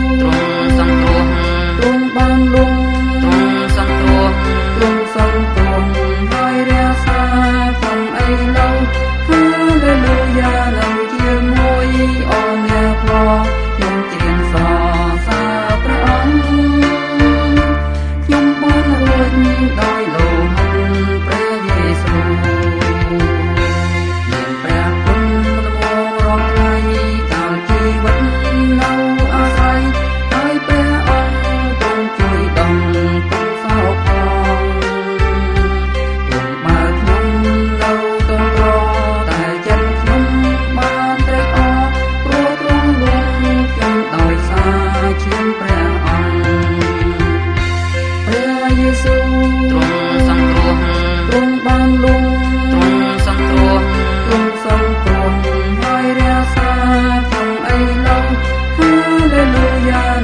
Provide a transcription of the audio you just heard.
ទ្រង់សង្គ្រោះទ្រង់បានលួង love.